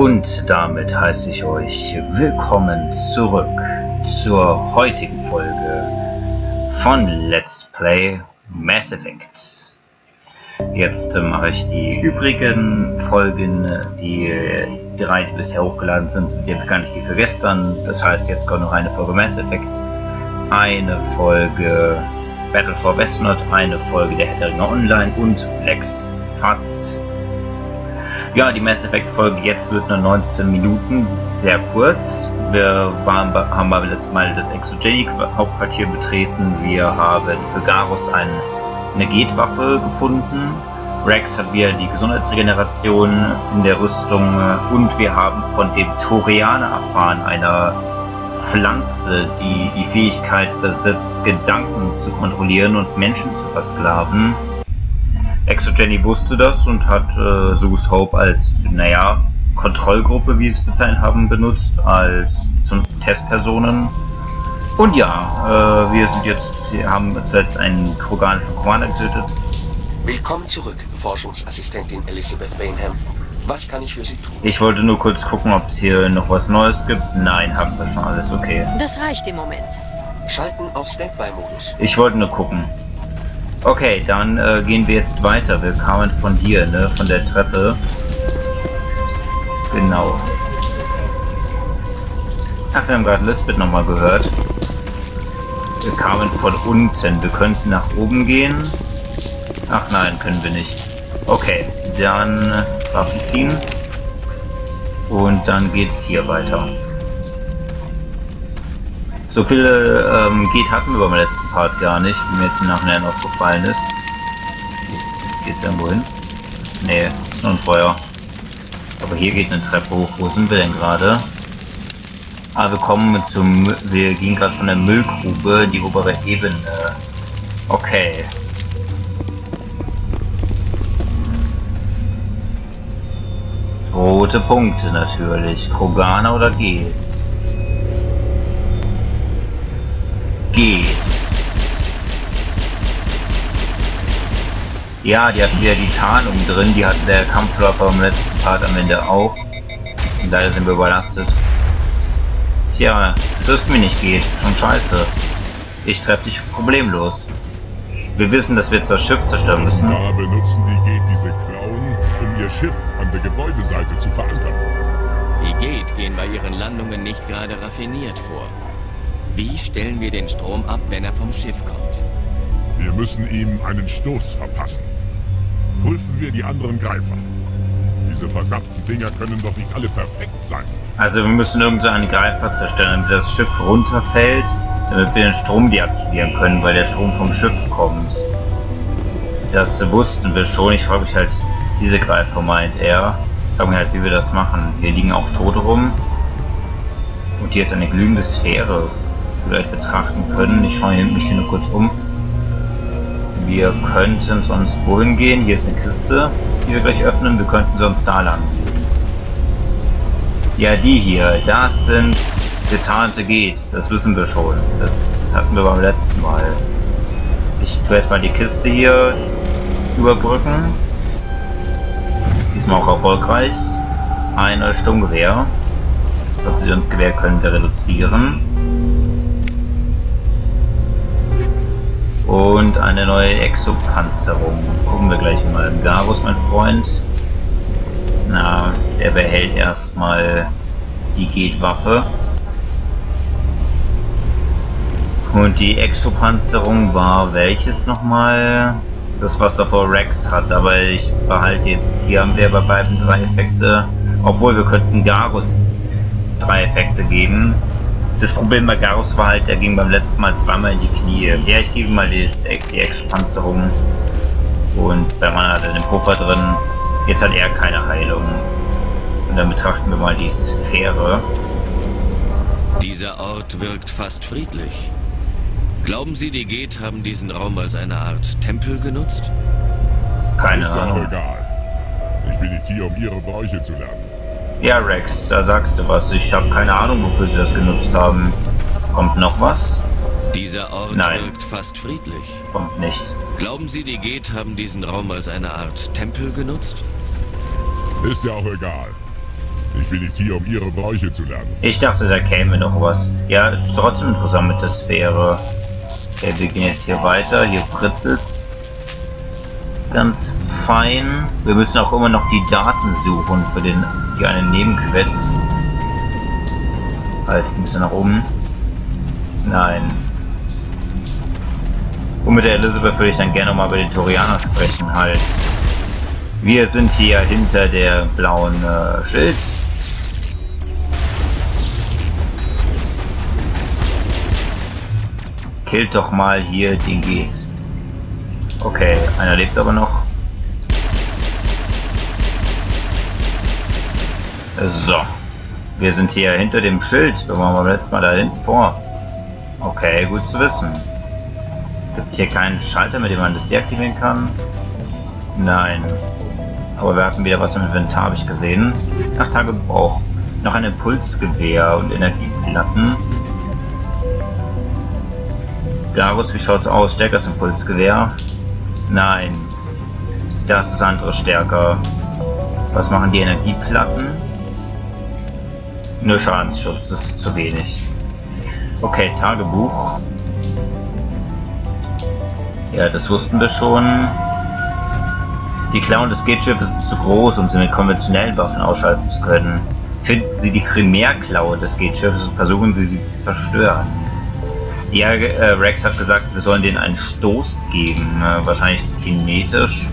Und damit heiße ich euch willkommen zurück zur heutigen Folge von Let's Play Mass Effect. Jetzt mache ich die übrigen Folgen, die drei, die bisher hochgeladen sind, sind ja bekannt die für gestern. Das heißt, jetzt kommt noch eine Folge Mass Effect, eine Folge Battle for Westnot, eine Folge der Herr Online und Lex Fazit. Ja, die Mass Effect Folge jetzt wird nur 19 Minuten, sehr kurz. Wir waren, haben beim letzten Mal das Exogenic Hauptquartier betreten. Wir haben für Garus ein, eine Getwaffe gefunden. Rex hat wieder die Gesundheitsregeneration in der Rüstung und wir haben von dem Torianer erfahren, einer Pflanze, die die Fähigkeit besitzt, Gedanken zu kontrollieren und Menschen zu versklaven. Exogeny wusste das und hat äh, Zeus Hope als, naja, Kontrollgruppe, wie sie es bezeichnet haben, benutzt, als zum Testpersonen. Und ja, äh, wir sind jetzt, wir haben jetzt einen kroganischen Commander getötet. Willkommen zurück, Forschungsassistentin Elizabeth Bainham. Was kann ich für Sie tun? Ich wollte nur kurz gucken, ob es hier noch was Neues gibt. Nein, haben wir schon alles okay. Das reicht im Moment. Schalten auf Standby-Modus. Ich wollte nur gucken. Okay, dann äh, gehen wir jetzt weiter. Wir kamen von hier, ne? Von der Treppe. Genau. Ach, wir haben gerade Lisbeth nochmal gehört. Wir kamen von unten. Wir könnten nach oben gehen. Ach nein, können wir nicht. Okay, dann Waffen ziehen. Und dann geht's hier weiter. So viele ähm, geht hatten wir beim letzten Part gar nicht, wie mir jetzt im Nachhinein aufgefallen ist. Jetzt geht's irgendwo hin? Nee, ist nur ein Feuer. Aber hier geht eine Treppe hoch. Wo sind wir denn gerade? Ah, wir kommen zum... Wir gehen gerade von der Müllgrube, die obere Ebene. Okay. Rote Punkte natürlich. Krogana oder geht? Geht. Ja, die hatten wieder die Tarnung drin, die hatten der Kampfkörper im letzten Part am Ende auch. Und leider sind wir überlastet. Tja, dass es mir nicht geht. Schon scheiße. Ich treffe dich problemlos. Wir wissen, dass wir das Schiff zerstören müssen. Da benutzen die Gate diese Klauen, um ihr Schiff an der Gebäudeseite zu verankern. Die Gate gehen bei ihren Landungen nicht gerade raffiniert vor. Wie stellen wir den Strom ab, wenn er vom Schiff kommt? Wir müssen ihm einen Stoß verpassen. Prüfen wir die anderen Greifer. Diese verdammten Dinger können doch nicht alle perfekt sein. Also wir müssen irgendeinen Greifer zerstören, damit das Schiff runterfällt, damit wir den Strom deaktivieren können, weil der Strom vom Schiff kommt. Das wussten wir schon. Ich frage mich halt, diese Greifer meint er. Ich frage mich halt, wie wir das machen. Hier liegen auch Tote rum. Und hier ist eine glühende Sphäre vielleicht betrachten können. Ich schaue mich hier nur kurz um. Wir könnten sonst wohin gehen. Hier ist eine Kiste, die wir gleich öffnen. Wir könnten sonst da lang. Ja, die hier, das sind getarnte Geht. Das wissen wir schon. Das hatten wir beim letzten Mal. Ich tue erstmal die Kiste hier überbrücken. Diesmal auch erfolgreich. Ein Sturmgewehr. Das Präzisionsgewehr können wir reduzieren. Und eine neue Exopanzerung. Gucken wir gleich mal. Garus, mein Freund. Na, der behält erstmal die Geht-Waffe. Und die Exopanzerung war welches nochmal? Das was davor Rex hat, aber ich behalte jetzt, hier haben wir bei beiden drei Effekte, obwohl wir könnten Garus drei Effekte geben. Das Problem bei Garus war halt, der ging beim letzten Mal zweimal in die Knie. Ja, ich gebe mal die, die Ex-Panzerung. Und beim anderen hat er den Puffer drin. Jetzt hat er keine Heilung. Und dann betrachten wir mal die Sphäre. Dieser Ort wirkt fast friedlich. Glauben Sie, die Geht haben diesen Raum als eine Art Tempel genutzt? Keine Ist Ahnung. auch egal. Ich bin nicht hier, um Ihre Bräuche zu lernen. Ja, Rex, da sagst du was. Ich habe keine Ahnung, wofür sie das genutzt haben. Kommt noch was? Dieser Ort Nein. wirkt fast friedlich. Kommt nicht. Glauben Sie, die Geht haben diesen Raum als eine Art Tempel genutzt? Ist ja auch egal. Ich bin nicht hier, um ihre Bräuche zu lernen. Ich dachte, da käme noch was. Ja, trotzdem interessant mit der Sphäre. Okay, wir gehen jetzt hier weiter. Hier fritzelt Ganz fein. Wir müssen auch immer noch die Daten suchen für den die eine Nebenquest. Halt, ein bisschen nach oben. Nein. Und mit der Elisabeth würde ich dann gerne mal über den Torianer sprechen, halt. Wir sind hier hinter der blauen äh, Schild. Killt doch mal hier den geht. Okay, einer lebt aber noch. So. Wir sind hier hinter dem Schild. Wir waren beim letzten Mal da hinten vor. Okay, gut zu wissen. Gibt es hier keinen Schalter, mit dem man das deaktivieren kann? Nein. Aber wir hatten wieder was im Inventar, habe ich gesehen. Nach Tagebuch. Noch ein Impulsgewehr und Energieplatten. Garus, wie schaut's aus? Stärkeres Impulsgewehr? Nein. Das ist andere stärker. Was machen die Energieplatten? Nur Schadensschutz, das ist zu wenig. Okay, Tagebuch. Ja, das wussten wir schon. Die Klauen des Gateschiffes sind zu groß, um sie mit konventionellen Waffen ausschalten zu können. Finden Sie die Primärklaue des Gateschiffes und versuchen Sie, sie zu zerstören. Ja, äh, Rex hat gesagt, wir sollen denen einen Stoß geben. Äh, wahrscheinlich kinetisch.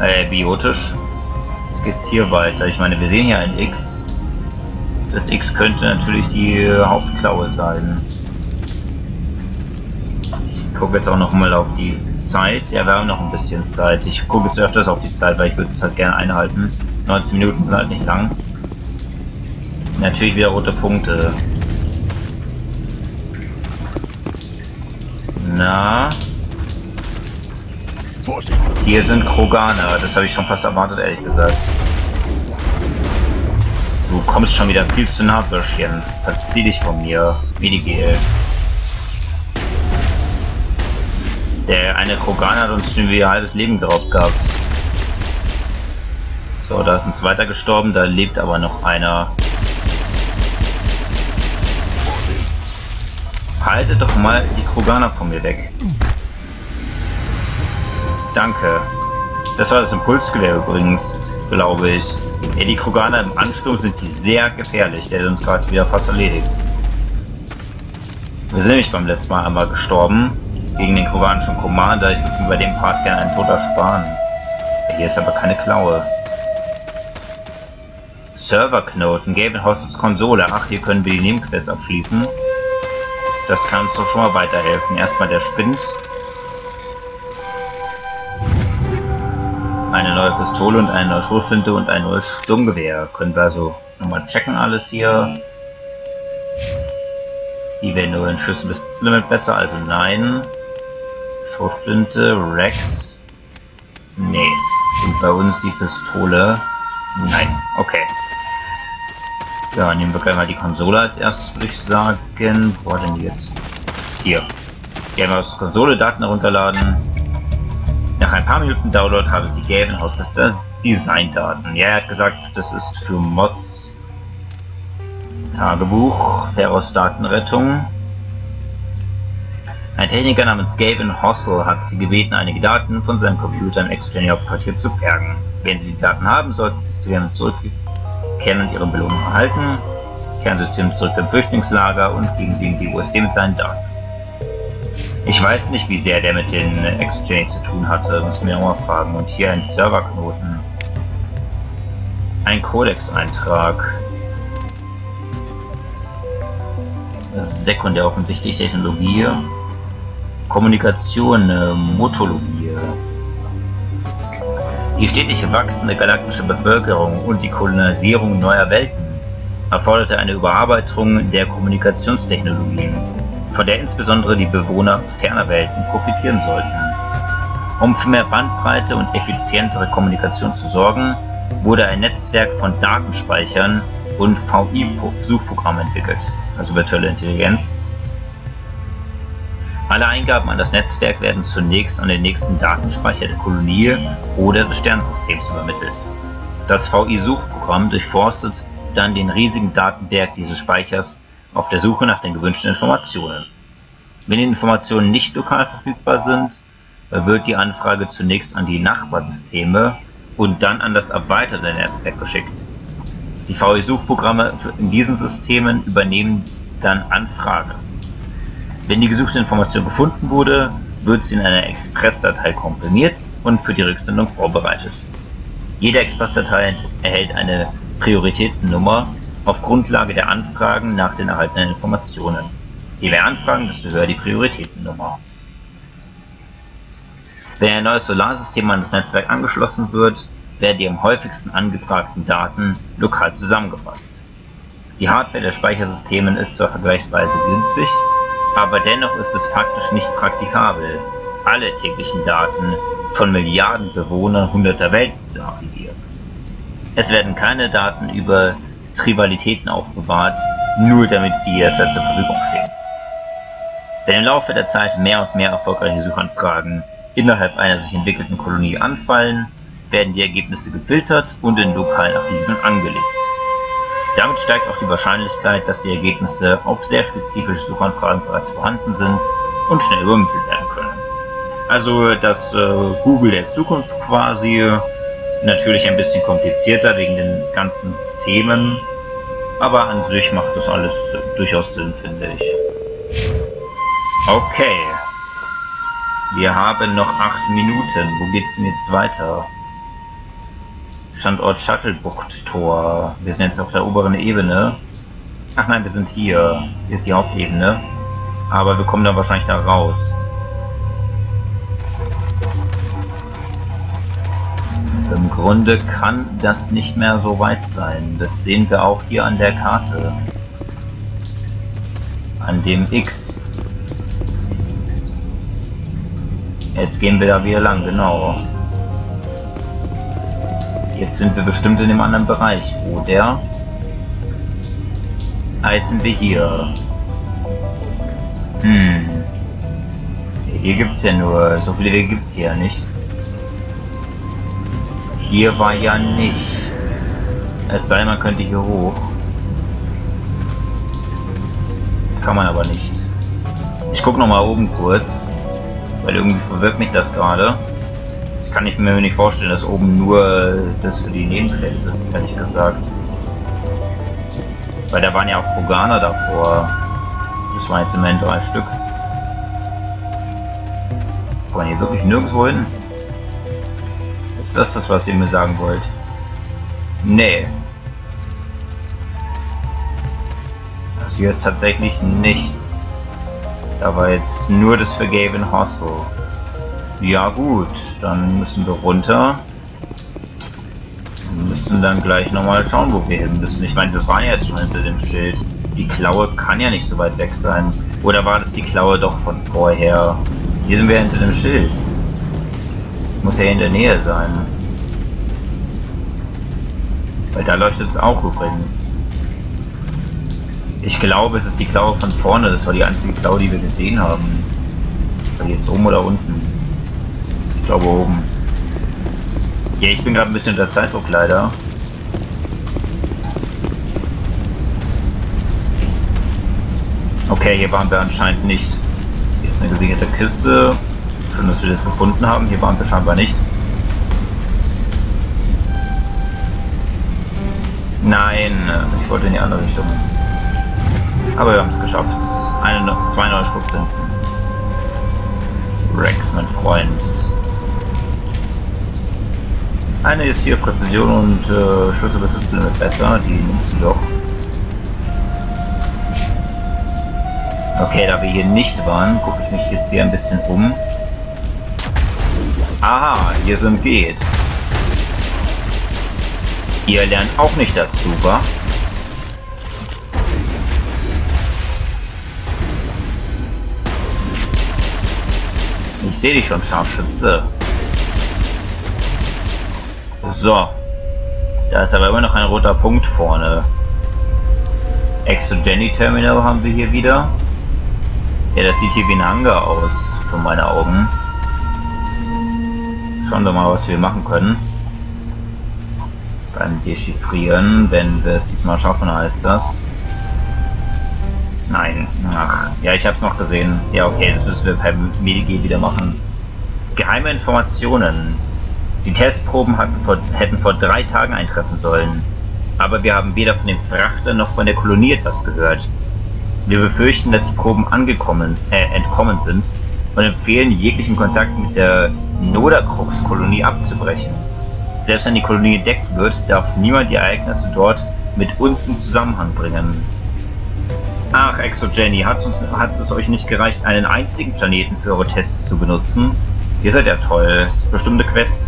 Äh, biotisch. Jetzt geht's hier weiter. Ich meine, wir sehen hier ein X. Das X könnte natürlich die Hauptklaue sein. Ich gucke jetzt auch noch mal auf die Zeit. Ja, wir haben noch ein bisschen Zeit. Ich gucke jetzt öfters auf die Zeit, weil ich würde es halt gerne einhalten. 19 Minuten sind halt nicht lang. Natürlich wieder rote Punkte. Na? Hier sind Kroganer. Das habe ich schon fast erwartet, ehrlich gesagt. Du kommst schon wieder viel zu nah, Bürschchen. Verzieh dich von mir. Minigel. Der eine Krogan hat uns schon wieder halbes Leben drauf gehabt. So, da ist ein zweiter gestorben, da lebt aber noch einer. Halte doch mal die Kroganer von mir weg. Danke. Das war das Impulsgewehr übrigens, glaube ich. Ey, die Kroganer im Ansturm sind die sehr gefährlich. Der hat uns gerade wieder fast erledigt. Wir sind nämlich beim letzten Mal einmal gestorben. Gegen den kroganischen Commander. Ich würde mir bei dem Part gerne einen Tod ersparen. Hier ist aber keine Klaue. Serverknoten. Gaben Hostels Konsole. Ach, hier können wir die Nebenquest abschließen. Das kann uns doch schon mal weiterhelfen. Erstmal der Spind. Eine neue Pistole und eine neue Schrotflinte und ein neues Sturmgewehr. Können wir also nochmal checken alles hier. Die werden nur in Schüssen bis zum Limit besser, also nein. Schrotflinte, Rex. Nee. Und bei uns die Pistole. Nein. Okay. Ja, nehmen wir gleich mal die Konsole als erstes, würde ich sagen. Wo denn jetzt? Hier. Wir aus Konsole Daten herunterladen. Nach ein paar Minuten Download habe sie Gavin aus das Designdaten. Ja, er hat gesagt, das ist für Mods. Tagebuch, Ferros Datenrettung. Ein Techniker namens Gavin Hossel hat sie gebeten, einige Daten von seinem Computer im Exchange-Hauptquartier zu bergen. Wenn sie die Daten haben, sollten sie sie gerne zurückkehren und ihre Belohnung erhalten. Sie zurück im Flüchtlingslager und geben sie ihm die USD mit seinen Daten. Ich weiß nicht, wie sehr der mit den Exchange zu tun hatte, müssen wir auch mal fragen. Und hier ein Serverknoten. Ein Codex-Eintrag. Sekundär offensichtlich Technologie. Kommunikation, äh, Motologie. Die stetig wachsende galaktische Bevölkerung und die Kolonisierung neuer Welten erforderte eine Überarbeitung der Kommunikationstechnologien von der insbesondere die Bewohner ferner Welten profitieren sollten. Um für mehr Bandbreite und effizientere Kommunikation zu sorgen, wurde ein Netzwerk von Datenspeichern und VI-Suchprogrammen entwickelt, also virtuelle Intelligenz. Alle Eingaben an das Netzwerk werden zunächst an den nächsten Datenspeicher der Kolonie oder des Sternsystems übermittelt. Das VI-Suchprogramm Suchprogramm durchforstet dann den riesigen Datenberg dieses Speichers auf der Suche nach den gewünschten Informationen. Wenn die Informationen nicht lokal verfügbar sind, wird die Anfrage zunächst an die Nachbarsysteme und dann an das erweiterte Netzwerk geschickt. Die VE-Suchprogramme in diesen Systemen übernehmen dann Anfrage. Wenn die gesuchte Information gefunden wurde, wird sie in einer Express-Datei komprimiert und für die Rücksendung vorbereitet. Jede Express-Datei erhält eine Prioritätennummer auf Grundlage der Anfragen nach den erhaltenen Informationen. Je mehr Anfragen, desto höher die Prioritätennummer. Wenn ein neues Solarsystem an das Netzwerk angeschlossen wird, werden die am häufigsten angefragten Daten lokal zusammengefasst. Die Hardware der Speichersystemen ist zwar vergleichsweise günstig, aber dennoch ist es faktisch nicht praktikabel, alle täglichen Daten von Milliarden Bewohnern hunderter Welten zu archivieren. Es werden keine Daten über Tribalitäten aufbewahrt, nur damit sie jederzeit zur Verfügung stehen. Wenn im Laufe der Zeit mehr und mehr erfolgreiche Suchanfragen innerhalb einer sich entwickelten Kolonie anfallen, werden die Ergebnisse gefiltert und in lokalen Archiven angelegt. Damit steigt auch die Wahrscheinlichkeit, dass die Ergebnisse auf sehr spezifische Suchanfragen bereits vorhanden sind und schnell übermittelt werden können. Also das äh, Google der Zukunft quasi, natürlich ein bisschen komplizierter wegen den ganzen Systemen, aber an sich macht das alles durchaus Sinn, finde ich. Okay. Wir haben noch 8 Minuten. Wo geht's denn jetzt weiter? Standort Shuttlebucht-Tor. Wir sind jetzt auf der oberen Ebene. Ach nein, wir sind hier. Hier ist die Hauptebene. Aber wir kommen dann wahrscheinlich da raus. Im Grunde kann das nicht mehr so weit sein. Das sehen wir auch hier an der Karte. An dem X. Jetzt gehen wir da wieder lang, genau. Jetzt sind wir bestimmt in dem anderen Bereich. Wo der? Ah, jetzt sind wir hier. Hm. Hier gibt's ja nur... So viele Wege gibt's hier nicht. Hier war ja nichts. Es sei man könnte hier hoch. Kann man aber nicht. Ich guck noch mal oben kurz. Weil irgendwie verwirrt mich das gerade. Kann ich mir nicht vorstellen, dass oben nur das für die Nebenquest ist, ehrlich gesagt. Weil da waren ja auch Kroganer davor. Das waren jetzt immerhin drei Stück. Kann man hier wirklich nirgendwo hin? Ist das was ihr mir sagen wollt? Nee. Also hier ist tatsächlich nichts. Da war jetzt nur das Vergeben Hostel. Ja gut, dann müssen wir runter. Wir müssen dann gleich nochmal schauen, wo wir hin müssen. Ich meine, wir waren jetzt schon hinter dem Schild. Die Klaue kann ja nicht so weit weg sein. Oder war das die Klaue doch von vorher? Hier sind wir hinter dem Schild. Muss ja in der Nähe sein. Weil da leuchtet es auch übrigens. Ich glaube, es ist die Klaue von vorne. Das war die einzige Klaue, die wir gesehen haben. War jetzt oben oder unten? Ich glaube oben. Ja, ich bin gerade ein bisschen unter Zeitdruck leider. Okay, hier waren wir anscheinend nicht. Hier ist eine gesicherte Kiste. Schön, dass wir das gefunden haben. Hier waren wir scheinbar nicht. Nein, ich wollte in die andere Richtung. Aber wir haben es geschafft. Eine, zwei neue Schriften. Rex, mein Freund. Eine ist hier Präzision und äh, Schlüsselbesitzlimit besser. Die nimmst du doch. Okay, da wir hier nicht waren, gucke ich mich jetzt hier ein bisschen um. Aha, hier sind geht. Ihr lernt auch nicht dazu, wa? Ich sehe dich schon, Scharfschütze. So. Da ist aber immer noch ein roter Punkt vorne. Exogeny Terminal haben wir hier wieder. Ja, das sieht hier wie ein Hangar aus, von meinen Augen. Schauen wir mal, was wir machen können. beim Dechiffrieren, wenn wir es diesmal schaffen, heißt das. Nein, ach, ja, ich hab's noch gesehen. Ja, okay, das müssen wir per MediG wieder machen. Geheime Informationen. Die Testproben vor, hätten vor drei Tagen eintreffen sollen. Aber wir haben weder von dem Frachter noch von der Kolonie etwas gehört. Wir befürchten, dass die Proben angekommen, äh, entkommen sind und empfehlen, jeglichen Kontakt mit der Nodakrux-Kolonie abzubrechen. Selbst wenn die Kolonie entdeckt wird, darf niemand die Ereignisse dort mit uns in Zusammenhang bringen. Ach, Exogeny, hat, hat es euch nicht gereicht, einen einzigen Planeten für eure Tests zu benutzen? Ihr seid ja toll, das ist bestimmt eine Quest.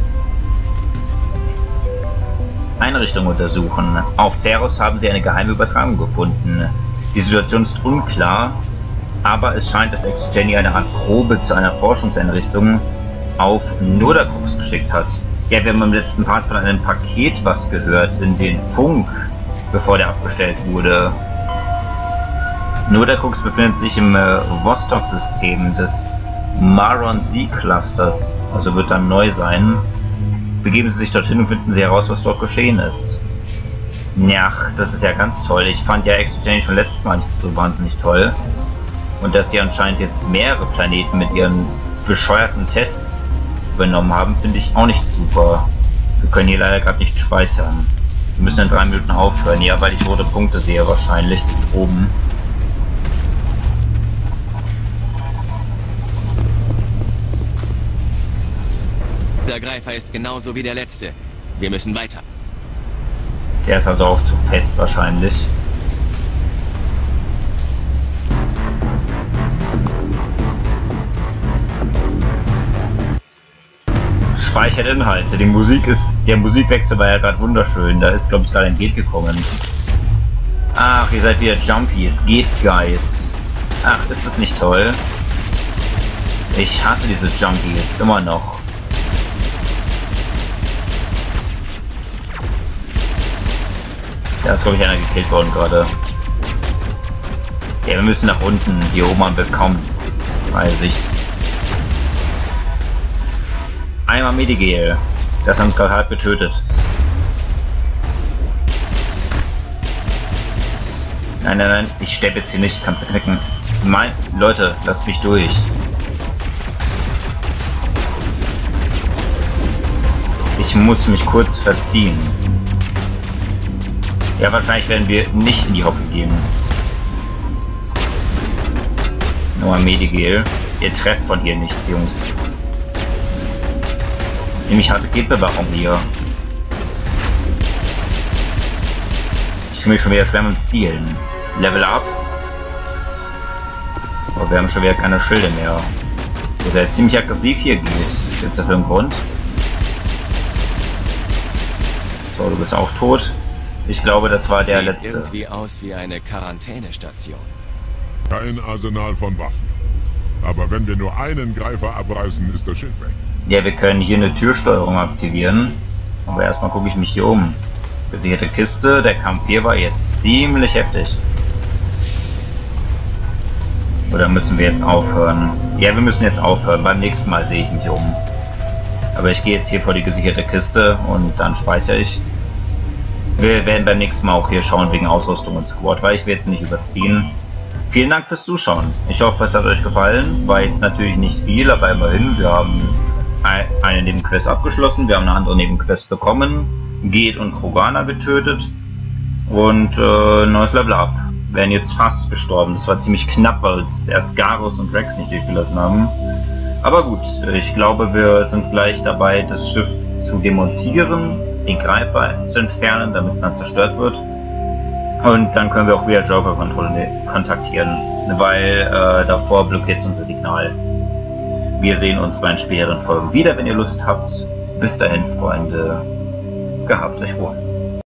Einrichtung untersuchen. Auf Ferros haben sie eine geheime Übertragung gefunden. Die Situation ist unklar, aber es scheint, dass Exogeny eine Art Probe zu einer Forschungseinrichtung auf Nodacrux geschickt hat. Ja, wir haben im letzten Part von einem Paket was gehört in den Funk, bevor der abgestellt wurde. Nodacrux befindet sich im äh, Vostok-System des Maron Z-Clusters, also wird dann neu sein. Begeben Sie sich dorthin und finden Sie heraus, was dort geschehen ist. Ja, das ist ja ganz toll. Ich fand ja Exchange schon letztes Mal nicht so wahnsinnig toll. Und dass die anscheinend jetzt mehrere Planeten mit ihren bescheuerten Tests übernommen haben, finde ich auch nicht super. Wir können hier leider gerade nicht speichern. Wir müssen in drei Minuten aufhören. Ja, weil ich rote Punkte sehe wahrscheinlich. Das ist oben. Der Greifer ist genauso wie der letzte. Wir müssen weiter. Der ist also auch zu fest wahrscheinlich. Speichert Inhalte. Die Musik ist, der Musikwechsel war ja gerade wunderschön. Da ist, glaube ich, gerade ein Geht gekommen. Ach, ihr seid wieder Jumpies. Geht Geist. Ach, ist das nicht toll? Ich hasse diese Jumpies. Immer noch. Da ist, glaube ich, einer gekillt worden gerade. Ja, wir müssen nach unten. Hier oben haben wir kaum Sicht. Einmal Medigel. Das uns gerade halb getötet. Nein, nein, nein. Ich sterbe jetzt hier nicht. Kannst du knicken. Mein... Leute, lasst mich durch. Ich muss mich kurz verziehen. Ja, wahrscheinlich werden wir nicht in die Hocke gehen. Ein Medigel. Ihr trefft von hier nichts, Jungs. Ziemlich harte Geldbewachung hier. Ich tue mich schon wieder schwer mit Zielen. Level up. Aber wir haben schon wieder keine Schilde mehr. Wo er ziemlich aggressiv hier geht. Jetzt dafür einen Grund. So, du bist auch tot. Ich glaube, das war der Sieht letzte. irgendwie aus wie eine Quarantänestation. Kein Arsenal von Waffen. Aber wenn wir nur einen Greifer abreißen, ist das Schiff weg. Ja, wir können hier eine Türsteuerung aktivieren. Aber erstmal gucke ich mich hier um. Gesicherte Kiste, der Kampf hier war jetzt ziemlich heftig. Oder müssen wir jetzt aufhören? Ja, wir müssen jetzt aufhören. Beim nächsten Mal sehe ich mich um. Aber ich gehe jetzt hier vor die gesicherte Kiste und dann speichere ich. Wir werden beim nächsten Mal auch hier schauen wegen Ausrüstung und Squad, weil ich will jetzt nicht überziehen. Vielen Dank fürs Zuschauen. Ich hoffe, es hat euch gefallen. War jetzt natürlich nicht viel, aber immerhin, wir haben eine Nebenquest abgeschlossen, wir haben eine andere Nebenquest bekommen, Geht und Krogana getötet und äh, neues Level up. Wären jetzt fast gestorben. Das war ziemlich knapp, weil es erst Garus und Rex nicht durchgelassen haben. Aber gut, ich glaube, wir sind gleich dabei, das Schiff zu demontieren den Greifer zu entfernen, damit es dann zerstört wird. Und dann können wir auch wieder Joker kontaktieren, weil äh, davor blockiert unser Signal. Wir sehen uns bei den späteren Folgen wieder, wenn ihr Lust habt. Bis dahin, Freunde. Gehabt euch wohl.